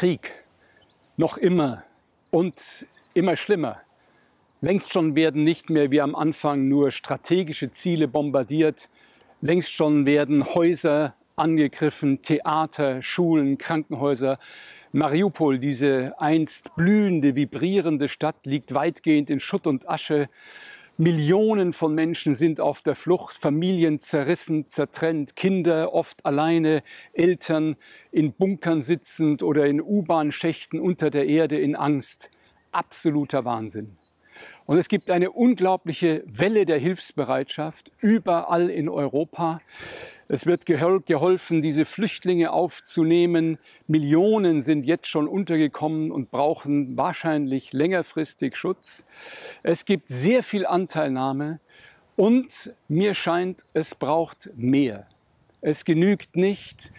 Krieg. Noch immer und immer schlimmer. Längst schon werden nicht mehr wie am Anfang nur strategische Ziele bombardiert. Längst schon werden Häuser angegriffen, Theater, Schulen, Krankenhäuser. Mariupol, diese einst blühende, vibrierende Stadt, liegt weitgehend in Schutt und Asche. Millionen von Menschen sind auf der Flucht, Familien zerrissen, zertrennt, Kinder oft alleine, Eltern in Bunkern sitzend oder in U-Bahn-Schächten unter der Erde in Angst. Absoluter Wahnsinn. Und es gibt eine unglaubliche Welle der Hilfsbereitschaft überall in Europa. Es wird geholfen, diese Flüchtlinge aufzunehmen. Millionen sind jetzt schon untergekommen und brauchen wahrscheinlich längerfristig Schutz. Es gibt sehr viel Anteilnahme und mir scheint, es braucht mehr. Es genügt nicht,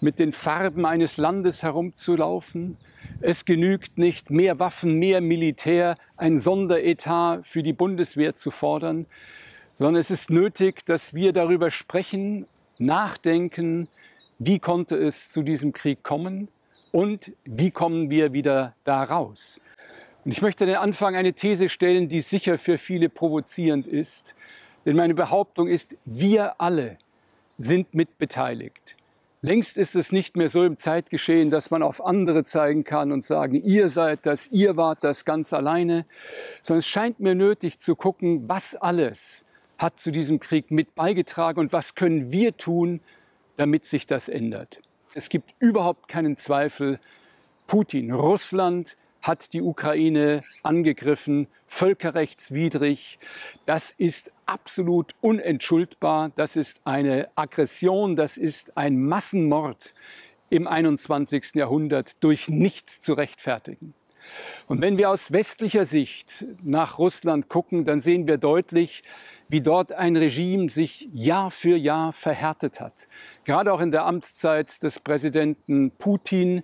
mit den Farben eines Landes herumzulaufen. Es genügt nicht, mehr Waffen, mehr Militär, ein Sonderetat für die Bundeswehr zu fordern, sondern es ist nötig, dass wir darüber sprechen, nachdenken, wie konnte es zu diesem Krieg kommen und wie kommen wir wieder da raus. Und ich möchte den Anfang eine These stellen, die sicher für viele provozierend ist, denn meine Behauptung ist, wir alle sind mitbeteiligt. Längst ist es nicht mehr so im Zeitgeschehen, dass man auf andere zeigen kann und sagen, ihr seid das, ihr wart das ganz alleine, sondern es scheint mir nötig zu gucken, was alles hat zu diesem Krieg mit beigetragen und was können wir tun, damit sich das ändert. Es gibt überhaupt keinen Zweifel, Putin, Russland hat die Ukraine angegriffen, völkerrechtswidrig. Das ist absolut unentschuldbar. Das ist eine Aggression, das ist ein Massenmord im 21. Jahrhundert durch nichts zu rechtfertigen. Und wenn wir aus westlicher Sicht nach Russland gucken, dann sehen wir deutlich, wie dort ein Regime sich Jahr für Jahr verhärtet hat. Gerade auch in der Amtszeit des Präsidenten Putin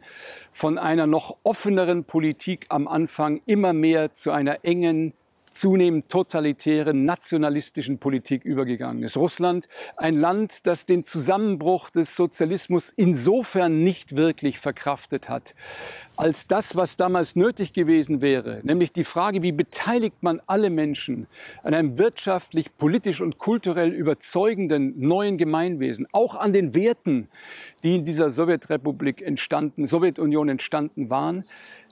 von einer noch offeneren Politik am Anfang immer mehr zu einer engen zunehmend totalitären, nationalistischen Politik übergegangen ist. Russland, ein Land, das den Zusammenbruch des Sozialismus insofern nicht wirklich verkraftet hat, als das, was damals nötig gewesen wäre, nämlich die Frage, wie beteiligt man alle Menschen an einem wirtschaftlich, politisch und kulturell überzeugenden neuen Gemeinwesen, auch an den Werten, die in dieser Sowjetrepublik entstanden, Sowjetunion entstanden waren,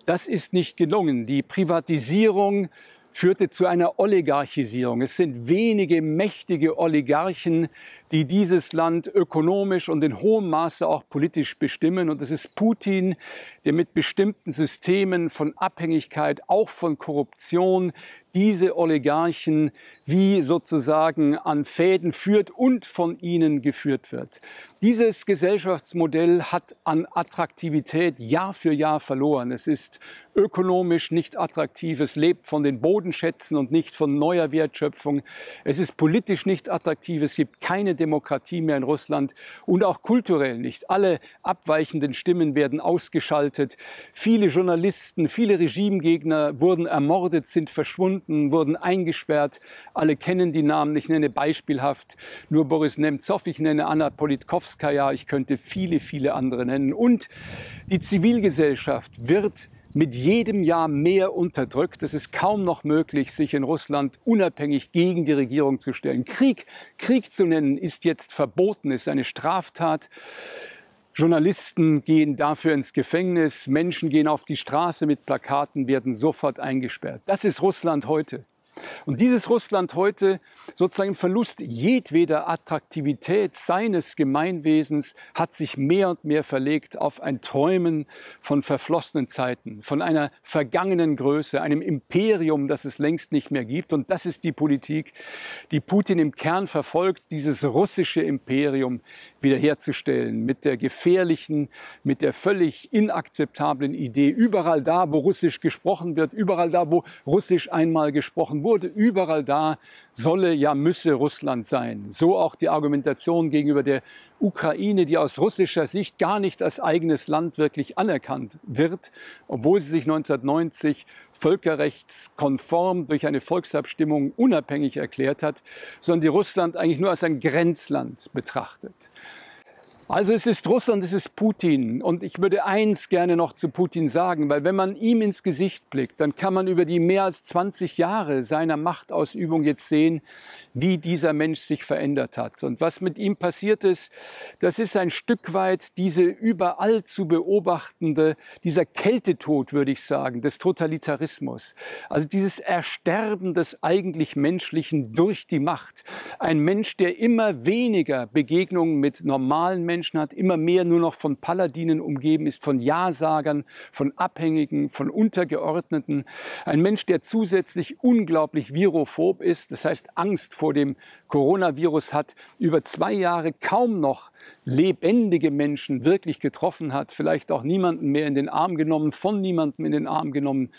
das ist nicht gelungen. Die Privatisierung führte zu einer Oligarchisierung. Es sind wenige mächtige Oligarchen, die dieses Land ökonomisch und in hohem Maße auch politisch bestimmen. Und es ist Putin, der mit bestimmten Systemen von Abhängigkeit, auch von Korruption, diese Oligarchen wie sozusagen an Fäden führt und von ihnen geführt wird. Dieses Gesellschaftsmodell hat an Attraktivität Jahr für Jahr verloren. Es ist ökonomisch nicht attraktiv, es lebt von den Bodenschätzen und nicht von neuer Wertschöpfung. Es ist politisch nicht attraktiv, es gibt keine Demokratie mehr in Russland und auch kulturell nicht. Alle abweichenden Stimmen werden ausgeschaltet. Viele Journalisten, viele Regimegegner wurden ermordet, sind verschwunden, wurden eingesperrt. Alle kennen die Namen. Ich nenne beispielhaft nur Boris Nemtsov, ich nenne Anna Politkovskaya, ich könnte viele, viele andere nennen. Und die Zivilgesellschaft wird mit jedem Jahr mehr unterdrückt. Es ist kaum noch möglich, sich in Russland unabhängig gegen die Regierung zu stellen. Krieg, Krieg zu nennen, ist jetzt verboten, ist eine Straftat. Journalisten gehen dafür ins Gefängnis, Menschen gehen auf die Straße mit Plakaten, werden sofort eingesperrt. Das ist Russland heute. Und dieses Russland heute, sozusagen im Verlust jedweder Attraktivität seines Gemeinwesens, hat sich mehr und mehr verlegt auf ein Träumen von verflossenen Zeiten, von einer vergangenen Größe, einem Imperium, das es längst nicht mehr gibt. Und das ist die Politik, die Putin im Kern verfolgt, dieses russische Imperium wiederherzustellen, mit der gefährlichen, mit der völlig inakzeptablen Idee, überall da, wo Russisch gesprochen wird, überall da, wo Russisch einmal gesprochen wurde, wurde überall da, solle ja müsse Russland sein. So auch die Argumentation gegenüber der Ukraine, die aus russischer Sicht gar nicht als eigenes Land wirklich anerkannt wird, obwohl sie sich 1990 völkerrechtskonform durch eine Volksabstimmung unabhängig erklärt hat, sondern die Russland eigentlich nur als ein Grenzland betrachtet. Also es ist Russland, es ist Putin. Und ich würde eins gerne noch zu Putin sagen, weil wenn man ihm ins Gesicht blickt, dann kann man über die mehr als 20 Jahre seiner Machtausübung jetzt sehen, wie dieser Mensch sich verändert hat. Und was mit ihm passiert ist, das ist ein Stück weit diese überall zu beobachtende, dieser Kältetod, würde ich sagen, des Totalitarismus. Also dieses Ersterben des eigentlich Menschlichen durch die Macht. Ein Mensch, der immer weniger Begegnungen mit normalen Menschen hat, immer mehr nur noch von Paladinen umgeben ist, von Ja-Sagern, von Abhängigen, von Untergeordneten. Ein Mensch, der zusätzlich unglaublich virophob ist, das heißt Angst vor dem Coronavirus hat, über zwei Jahre kaum noch lebendige Menschen wirklich getroffen hat, vielleicht auch niemanden mehr in den Arm genommen, von niemandem in den Arm genommen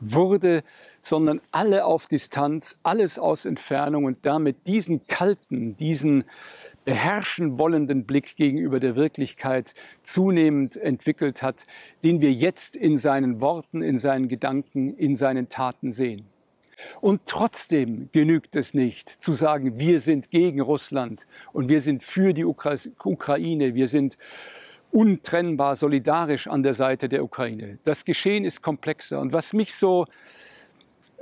wurde, sondern alle auf Distanz, alles aus Entfernung und damit diesen kalten, diesen beherrschen wollenden Blick gegenüber der Wirklichkeit zunehmend entwickelt hat, den wir jetzt in seinen Worten, in seinen Gedanken, in seinen Taten sehen. Und trotzdem genügt es nicht zu sagen, wir sind gegen Russland und wir sind für die Ukraine, wir sind untrennbar solidarisch an der Seite der Ukraine. Das Geschehen ist komplexer. Und was mich so,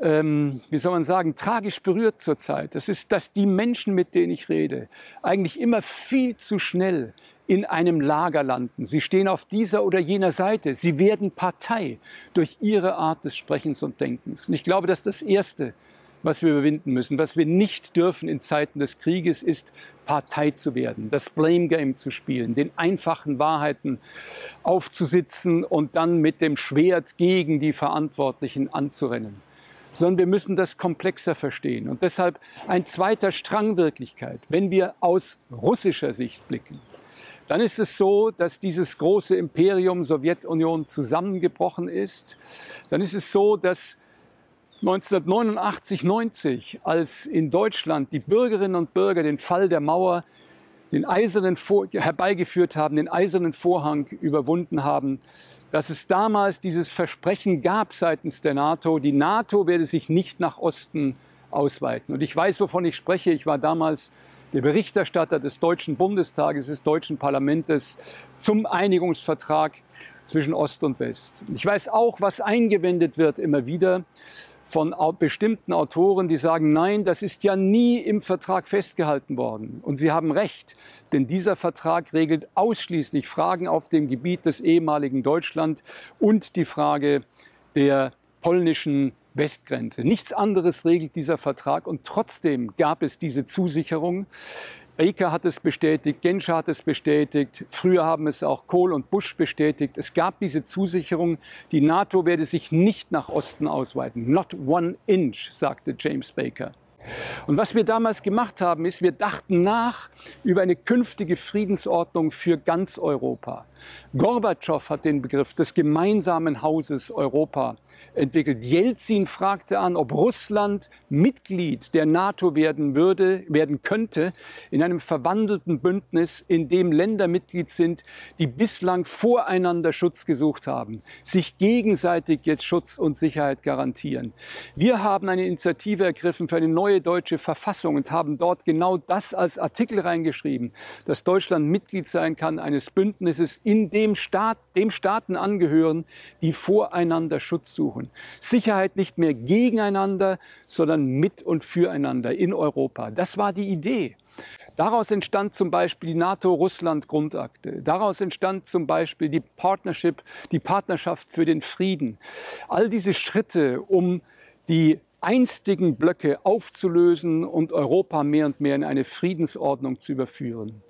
ähm, wie soll man sagen, tragisch berührt zurzeit, das ist, dass die Menschen, mit denen ich rede, eigentlich immer viel zu schnell in einem Lager landen. Sie stehen auf dieser oder jener Seite. Sie werden Partei durch ihre Art des Sprechens und Denkens. Und ich glaube, dass das Erste, was wir überwinden müssen, was wir nicht dürfen in Zeiten des Krieges, ist Partei zu werden, das Blame Game zu spielen, den einfachen Wahrheiten aufzusitzen und dann mit dem Schwert gegen die Verantwortlichen anzurennen sondern wir müssen das komplexer verstehen. Und deshalb ein zweiter Strang Wirklichkeit, wenn wir aus russischer Sicht blicken dann ist es so, dass dieses große Imperium Sowjetunion zusammengebrochen ist. Dann ist es so, dass 1989, 90, als in Deutschland die Bürgerinnen und Bürger den Fall der Mauer den eisernen Vor herbeigeführt haben, den eisernen Vorhang überwunden haben, dass es damals dieses Versprechen gab seitens der NATO, die NATO werde sich nicht nach Osten ausweiten. Und ich weiß, wovon ich spreche. Ich war damals der Berichterstatter des Deutschen Bundestages, des Deutschen Parlaments zum Einigungsvertrag zwischen Ost und West. Ich weiß auch, was eingewendet wird immer wieder von bestimmten Autoren, die sagen, nein, das ist ja nie im Vertrag festgehalten worden. Und sie haben recht, denn dieser Vertrag regelt ausschließlich Fragen auf dem Gebiet des ehemaligen Deutschland und die Frage der polnischen Westgrenze. Nichts anderes regelt dieser Vertrag und trotzdem gab es diese Zusicherung. Baker hat es bestätigt, Genscher hat es bestätigt, früher haben es auch Kohl und Bush bestätigt. Es gab diese Zusicherung, die NATO werde sich nicht nach Osten ausweiten. Not one inch, sagte James Baker. Und was wir damals gemacht haben, ist, wir dachten nach über eine künftige Friedensordnung für ganz Europa. Gorbatschow hat den Begriff des gemeinsamen Hauses Europa entwickelt. Jelzin fragte an, ob Russland Mitglied der NATO werden würde, werden könnte, in einem verwandelten Bündnis, in dem Länder Mitglied sind, die bislang voreinander Schutz gesucht haben, sich gegenseitig jetzt Schutz und Sicherheit garantieren. Wir haben eine Initiative ergriffen für eine neue deutsche Verfassung und haben dort genau das als Artikel reingeschrieben, dass Deutschland Mitglied sein kann eines Bündnisses, in dem Staat, dem Staaten angehören, die voreinander Schutz suchen. Sicherheit nicht mehr gegeneinander, sondern mit und füreinander in Europa. Das war die Idee. Daraus entstand zum Beispiel die NATO-Russland-Grundakte. Daraus entstand zum Beispiel die Partnership, die Partnerschaft für den Frieden. All diese Schritte, um die einstigen Blöcke aufzulösen und Europa mehr und mehr in eine Friedensordnung zu überführen.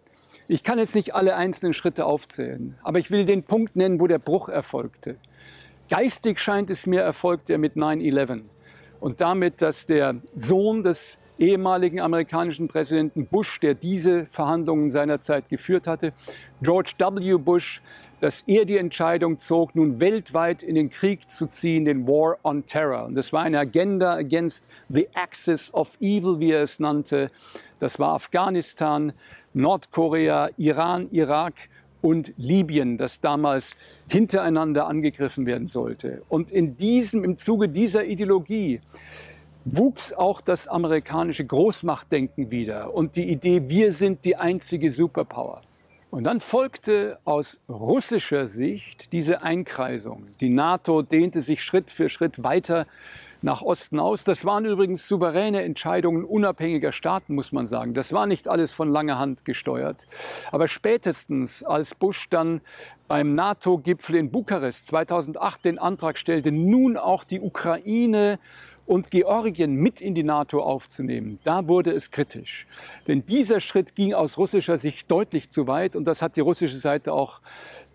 Ich kann jetzt nicht alle einzelnen Schritte aufzählen, aber ich will den Punkt nennen, wo der Bruch erfolgte. Geistig scheint es mir erfolgt er mit 9-11 und damit, dass der Sohn des ehemaligen amerikanischen Präsidenten Bush, der diese Verhandlungen seinerzeit geführt hatte, George W. Bush, dass er die Entscheidung zog, nun weltweit in den Krieg zu ziehen, den War on Terror. Und das war eine Agenda against the Axis of Evil, wie er es nannte. Das war Afghanistan, Nordkorea, Iran, Irak und Libyen, das damals hintereinander angegriffen werden sollte. Und in diesem, im Zuge dieser Ideologie wuchs auch das amerikanische Großmachtdenken wieder und die Idee, wir sind die einzige Superpower. Und dann folgte aus russischer Sicht diese Einkreisung. Die NATO dehnte sich Schritt für Schritt weiter nach Osten aus. Das waren übrigens souveräne Entscheidungen unabhängiger Staaten, muss man sagen. Das war nicht alles von langer Hand gesteuert. Aber spätestens, als Bush dann beim NATO-Gipfel in Bukarest 2008 den Antrag stellte, nun auch die Ukraine und Georgien mit in die NATO aufzunehmen, da wurde es kritisch. Denn dieser Schritt ging aus russischer Sicht deutlich zu weit und das hat die russische Seite auch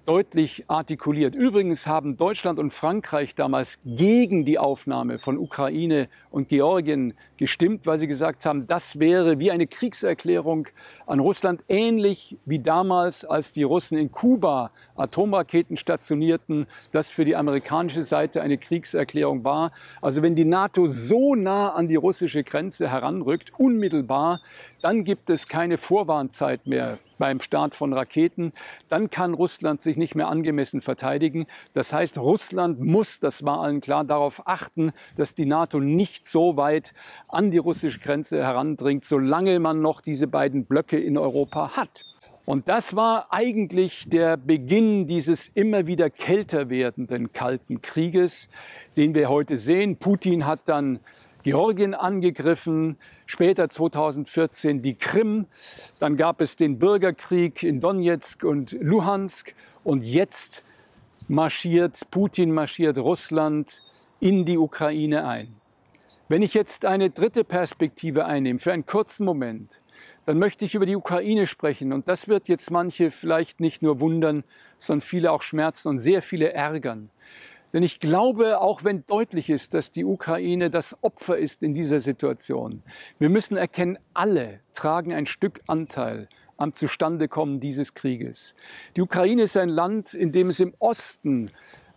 deutlich artikuliert. Übrigens haben Deutschland und Frankreich damals gegen die Aufnahme von Ukraine und Georgien gestimmt, weil sie gesagt haben, das wäre wie eine Kriegserklärung an Russland, ähnlich wie damals, als die Russen in Kuba Atomraketen stationierten, das für die amerikanische Seite eine Kriegserklärung war. Also wenn die NATO so nah an die russische Grenze heranrückt, unmittelbar, dann gibt es keine Vorwarnzeit mehr beim Start von Raketen, dann kann Russland sich nicht mehr angemessen verteidigen. Das heißt, Russland muss, das war allen klar, darauf achten, dass die NATO nicht so weit an die russische Grenze herandringt, solange man noch diese beiden Blöcke in Europa hat. Und das war eigentlich der Beginn dieses immer wieder kälter werdenden Kalten Krieges, den wir heute sehen. Putin hat dann Georgien angegriffen, später 2014 die Krim, dann gab es den Bürgerkrieg in Donetsk und Luhansk und jetzt marschiert Putin, marschiert Russland in die Ukraine ein. Wenn ich jetzt eine dritte Perspektive einnehme, für einen kurzen Moment, dann möchte ich über die Ukraine sprechen. Und das wird jetzt manche vielleicht nicht nur wundern, sondern viele auch schmerzen und sehr viele ärgern. Denn ich glaube, auch wenn deutlich ist, dass die Ukraine das Opfer ist in dieser Situation, wir müssen erkennen, alle tragen ein Stück Anteil am Zustandekommen dieses Krieges. Die Ukraine ist ein Land, in dem es im Osten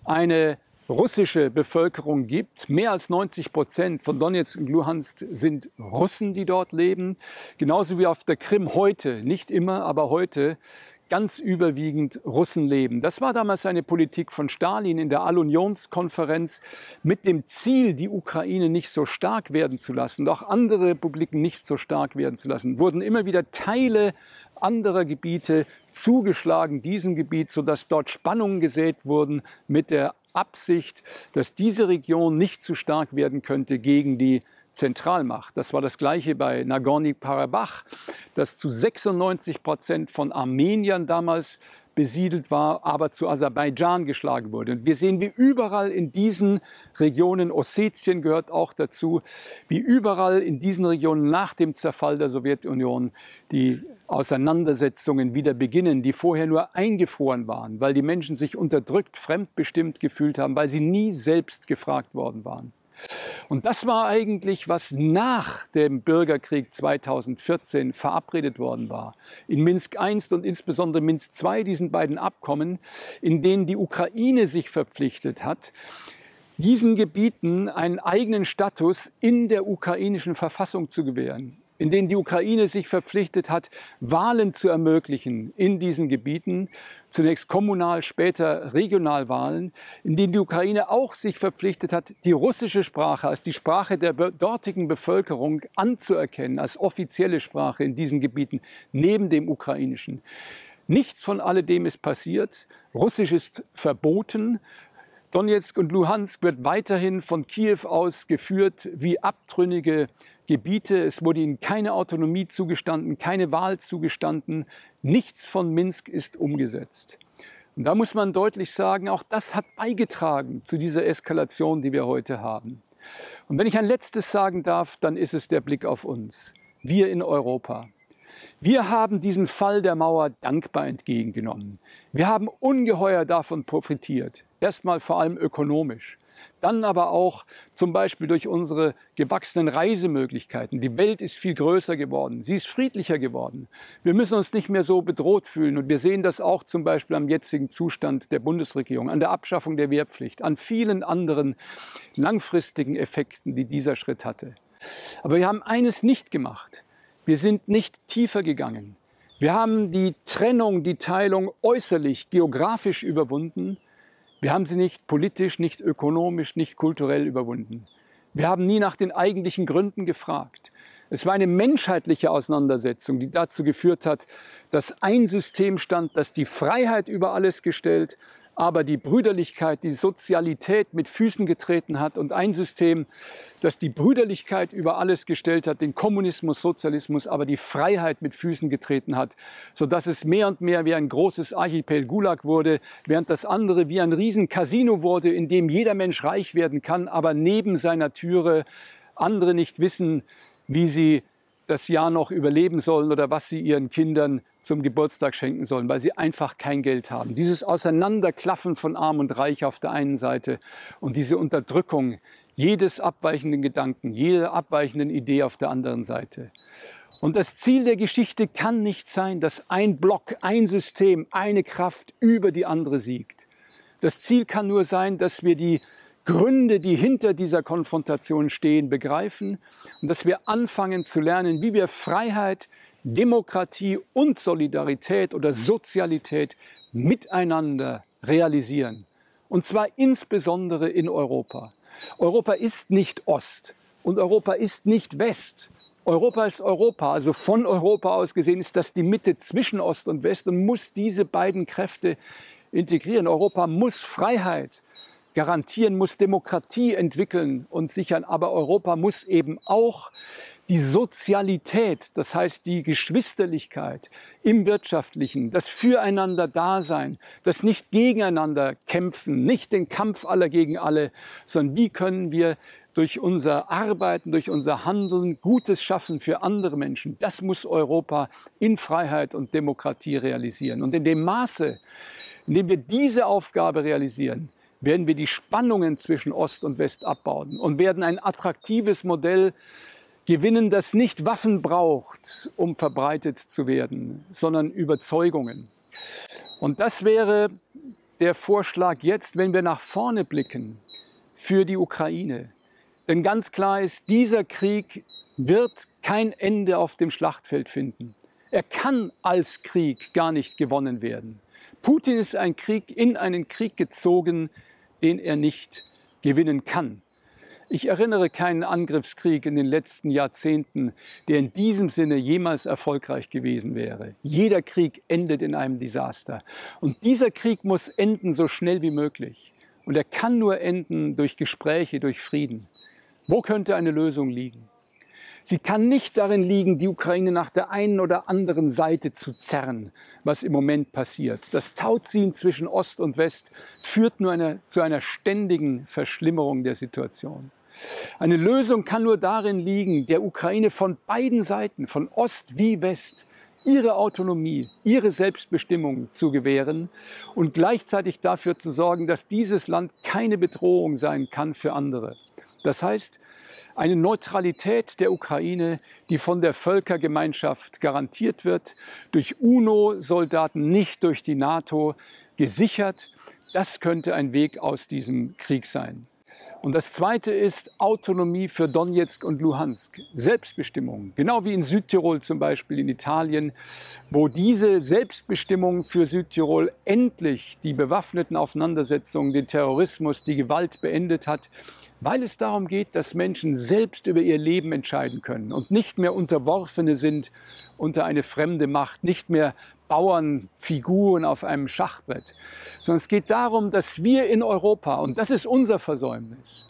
eine russische Bevölkerung gibt. Mehr als 90 Prozent von Donetsk und Luhansk sind Russen, die dort leben. Genauso wie auf der Krim heute, nicht immer, aber heute ganz überwiegend Russen leben. Das war damals eine Politik von Stalin in der All-Unions-Konferenz mit dem Ziel, die Ukraine nicht so stark werden zu lassen, und auch andere Republiken nicht so stark werden zu lassen. Wurden immer wieder Teile anderer Gebiete zugeschlagen, diesem Gebiet, sodass dort Spannungen gesät wurden mit der Absicht, dass diese Region nicht zu stark werden könnte gegen die Zentralmacht. Das war das gleiche bei Nagorny-Karabach, das zu 96 Prozent von Armeniern damals besiedelt war, aber zu Aserbaidschan geschlagen wurde. Und wir sehen, wie überall in diesen Regionen, Ossetien gehört auch dazu, wie überall in diesen Regionen nach dem Zerfall der Sowjetunion die Auseinandersetzungen wieder beginnen, die vorher nur eingefroren waren, weil die Menschen sich unterdrückt, fremdbestimmt gefühlt haben, weil sie nie selbst gefragt worden waren. Und das war eigentlich, was nach dem Bürgerkrieg 2014 verabredet worden war. In Minsk I und insbesondere Minsk II, diesen beiden Abkommen, in denen die Ukraine sich verpflichtet hat, diesen Gebieten einen eigenen Status in der ukrainischen Verfassung zu gewähren in denen die Ukraine sich verpflichtet hat, Wahlen zu ermöglichen in diesen Gebieten, zunächst kommunal, später Regionalwahlen, in denen die Ukraine auch sich verpflichtet hat, die russische Sprache als die Sprache der dortigen Bevölkerung anzuerkennen, als offizielle Sprache in diesen Gebieten, neben dem ukrainischen. Nichts von alledem ist passiert. Russisch ist verboten. Donetsk und Luhansk wird weiterhin von Kiew aus geführt wie abtrünnige Gebiete. Es wurde ihnen keine Autonomie zugestanden, keine Wahl zugestanden. Nichts von Minsk ist umgesetzt. Und da muss man deutlich sagen, auch das hat beigetragen zu dieser Eskalation, die wir heute haben. Und wenn ich ein letztes sagen darf, dann ist es der Blick auf uns. Wir in Europa. Wir haben diesen Fall der Mauer dankbar entgegengenommen. Wir haben ungeheuer davon profitiert. Erstmal vor allem ökonomisch dann aber auch zum Beispiel durch unsere gewachsenen Reisemöglichkeiten. Die Welt ist viel größer geworden, sie ist friedlicher geworden. Wir müssen uns nicht mehr so bedroht fühlen und wir sehen das auch zum Beispiel am jetzigen Zustand der Bundesregierung, an der Abschaffung der Wehrpflicht, an vielen anderen langfristigen Effekten, die dieser Schritt hatte. Aber wir haben eines nicht gemacht. Wir sind nicht tiefer gegangen. Wir haben die Trennung, die Teilung äußerlich, geografisch überwunden wir haben sie nicht politisch, nicht ökonomisch, nicht kulturell überwunden. Wir haben nie nach den eigentlichen Gründen gefragt. Es war eine menschheitliche Auseinandersetzung, die dazu geführt hat, dass ein System stand, das die Freiheit über alles gestellt aber die Brüderlichkeit, die Sozialität mit Füßen getreten hat und ein System, das die Brüderlichkeit über alles gestellt hat, den Kommunismus, Sozialismus, aber die Freiheit mit Füßen getreten hat, sodass es mehr und mehr wie ein großes Archipel Gulag wurde, während das andere wie ein riesen Casino wurde, in dem jeder Mensch reich werden kann, aber neben seiner Türe andere nicht wissen, wie sie das Jahr noch überleben sollen oder was sie ihren Kindern zum Geburtstag schenken sollen, weil sie einfach kein Geld haben. Dieses Auseinanderklaffen von Arm und Reich auf der einen Seite und diese Unterdrückung jedes abweichenden Gedanken, jeder abweichenden Idee auf der anderen Seite. Und das Ziel der Geschichte kann nicht sein, dass ein Block, ein System, eine Kraft über die andere siegt. Das Ziel kann nur sein, dass wir die Gründe, die hinter dieser Konfrontation stehen, begreifen und dass wir anfangen zu lernen, wie wir Freiheit, Demokratie und Solidarität oder Sozialität miteinander realisieren. Und zwar insbesondere in Europa. Europa ist nicht Ost und Europa ist nicht West. Europa ist Europa, also von Europa aus gesehen ist das die Mitte zwischen Ost und West und muss diese beiden Kräfte integrieren. Europa muss Freiheit, garantieren, muss Demokratie entwickeln und sichern. Aber Europa muss eben auch die Sozialität, das heißt die Geschwisterlichkeit im Wirtschaftlichen, das Füreinander-Dasein, das nicht gegeneinander kämpfen, nicht den Kampf aller gegen alle, sondern wie können wir durch unser Arbeiten, durch unser Handeln Gutes schaffen für andere Menschen. Das muss Europa in Freiheit und Demokratie realisieren. Und in dem Maße, in dem wir diese Aufgabe realisieren, werden wir die Spannungen zwischen Ost und West abbauen und werden ein attraktives Modell gewinnen, das nicht Waffen braucht, um verbreitet zu werden, sondern Überzeugungen. Und das wäre der Vorschlag jetzt, wenn wir nach vorne blicken für die Ukraine. Denn ganz klar ist, dieser Krieg wird kein Ende auf dem Schlachtfeld finden. Er kann als Krieg gar nicht gewonnen werden. Putin ist ein Krieg in einen Krieg gezogen, den er nicht gewinnen kann. Ich erinnere keinen Angriffskrieg in den letzten Jahrzehnten, der in diesem Sinne jemals erfolgreich gewesen wäre. Jeder Krieg endet in einem Desaster. Und dieser Krieg muss enden so schnell wie möglich. Und er kann nur enden durch Gespräche, durch Frieden. Wo könnte eine Lösung liegen? Sie kann nicht darin liegen, die Ukraine nach der einen oder anderen Seite zu zerren, was im Moment passiert. Das Tauziehen zwischen Ost und West führt nur eine, zu einer ständigen Verschlimmerung der Situation. Eine Lösung kann nur darin liegen, der Ukraine von beiden Seiten, von Ost wie West, ihre Autonomie, ihre Selbstbestimmung zu gewähren und gleichzeitig dafür zu sorgen, dass dieses Land keine Bedrohung sein kann für andere. Das heißt, eine Neutralität der Ukraine, die von der Völkergemeinschaft garantiert wird, durch UNO-Soldaten, nicht durch die NATO gesichert. Das könnte ein Weg aus diesem Krieg sein. Und das Zweite ist Autonomie für Donetsk und Luhansk, Selbstbestimmung, genau wie in Südtirol zum Beispiel in Italien, wo diese Selbstbestimmung für Südtirol endlich die bewaffneten Auseinandersetzungen, den Terrorismus, die Gewalt beendet hat weil es darum geht, dass Menschen selbst über ihr Leben entscheiden können und nicht mehr Unterworfene sind unter eine fremde Macht, nicht mehr Bauernfiguren auf einem Schachbrett, sondern es geht darum, dass wir in Europa, und das ist unser Versäumnis,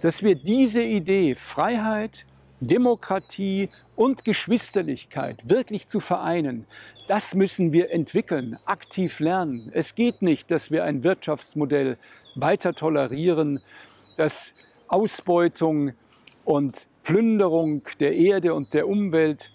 dass wir diese Idee Freiheit, Demokratie und Geschwisterlichkeit wirklich zu vereinen, das müssen wir entwickeln, aktiv lernen. Es geht nicht, dass wir ein Wirtschaftsmodell weiter tolerieren, das Ausbeutung und Plünderung der Erde und der Umwelt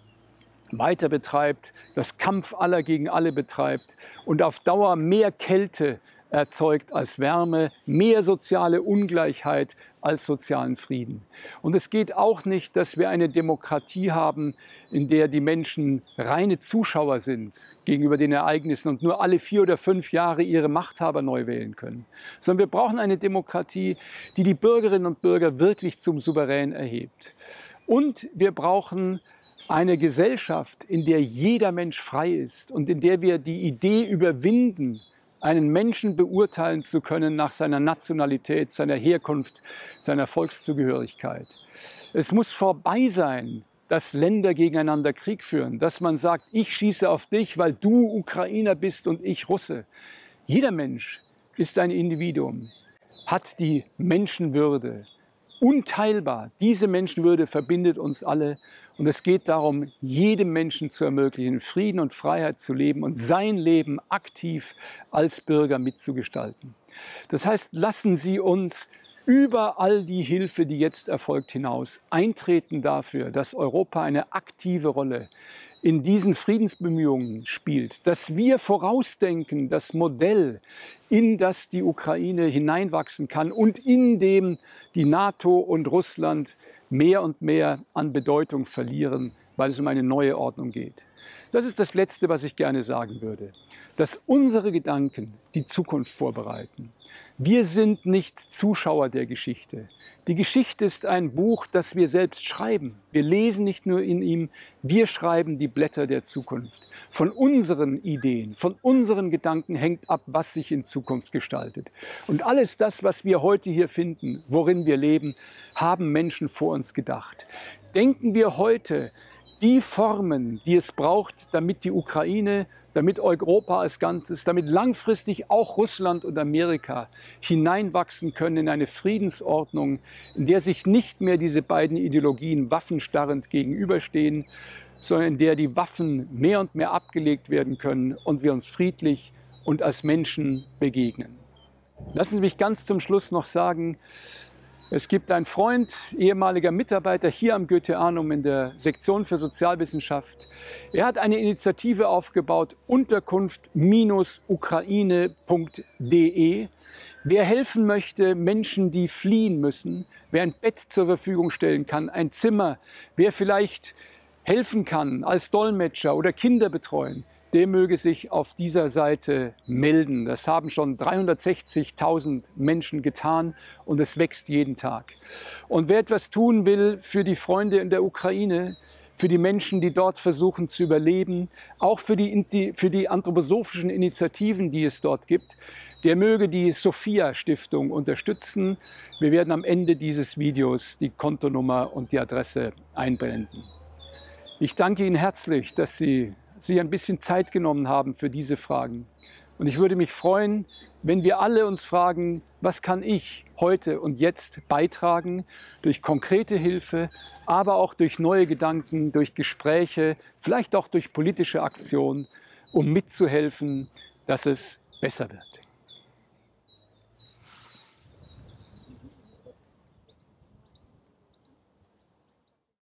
weiter betreibt, das Kampf aller gegen alle betreibt und auf Dauer mehr Kälte erzeugt als Wärme, mehr soziale Ungleichheit als sozialen Frieden. Und es geht auch nicht, dass wir eine Demokratie haben, in der die Menschen reine Zuschauer sind gegenüber den Ereignissen und nur alle vier oder fünf Jahre ihre Machthaber neu wählen können, sondern wir brauchen eine Demokratie, die die Bürgerinnen und Bürger wirklich zum Souverän erhebt. Und wir brauchen eine Gesellschaft, in der jeder Mensch frei ist und in der wir die Idee überwinden, einen Menschen beurteilen zu können nach seiner Nationalität, seiner Herkunft, seiner Volkszugehörigkeit. Es muss vorbei sein dass Länder gegeneinander Krieg führen, dass man sagt, ich schieße auf dich, weil du Ukrainer bist und ich Russe. Jeder Mensch ist ein Individuum, hat die Menschenwürde, unteilbar. Diese Menschenwürde verbindet uns alle und es geht darum, jedem Menschen zu ermöglichen, Frieden und Freiheit zu leben und sein Leben aktiv als Bürger mitzugestalten. Das heißt, lassen Sie uns über all die Hilfe, die jetzt erfolgt, hinaus eintreten dafür, dass Europa eine aktive Rolle in diesen Friedensbemühungen spielt, dass wir vorausdenken, das Modell, in das die Ukraine hineinwachsen kann und in dem die NATO und Russland mehr und mehr an Bedeutung verlieren, weil es um eine neue Ordnung geht. Das ist das Letzte, was ich gerne sagen würde, dass unsere Gedanken die Zukunft vorbereiten. Wir sind nicht Zuschauer der Geschichte. Die Geschichte ist ein Buch, das wir selbst schreiben. Wir lesen nicht nur in ihm, wir schreiben die Blätter der Zukunft. Von unseren Ideen, von unseren Gedanken hängt ab, was sich in Zukunft gestaltet. Und alles das, was wir heute hier finden, worin wir leben, haben Menschen vor uns gedacht. Denken wir heute die Formen, die es braucht, damit die Ukraine, damit Europa als Ganzes, damit langfristig auch Russland und Amerika hineinwachsen können in eine Friedensordnung, in der sich nicht mehr diese beiden Ideologien waffenstarrend gegenüberstehen, sondern in der die Waffen mehr und mehr abgelegt werden können und wir uns friedlich und als Menschen begegnen. Lassen Sie mich ganz zum Schluss noch sagen, es gibt einen Freund, ehemaliger Mitarbeiter hier am Goetheanum in der Sektion für Sozialwissenschaft. Er hat eine Initiative aufgebaut, unterkunft-ukraine.de. Wer helfen möchte, Menschen, die fliehen müssen, wer ein Bett zur Verfügung stellen kann, ein Zimmer, wer vielleicht helfen kann als Dolmetscher oder Kinder betreuen, der möge sich auf dieser Seite melden. Das haben schon 360.000 Menschen getan und es wächst jeden Tag. Und wer etwas tun will für die Freunde in der Ukraine, für die Menschen, die dort versuchen zu überleben, auch für die, für die anthroposophischen Initiativen, die es dort gibt, der möge die Sophia Stiftung unterstützen. Wir werden am Ende dieses Videos die Kontonummer und die Adresse einblenden. Ich danke Ihnen herzlich, dass Sie sich ein bisschen Zeit genommen haben für diese Fragen. Und ich würde mich freuen, wenn wir alle uns fragen, was kann ich heute und jetzt beitragen durch konkrete Hilfe, aber auch durch neue Gedanken, durch Gespräche, vielleicht auch durch politische Aktion, um mitzuhelfen, dass es besser wird.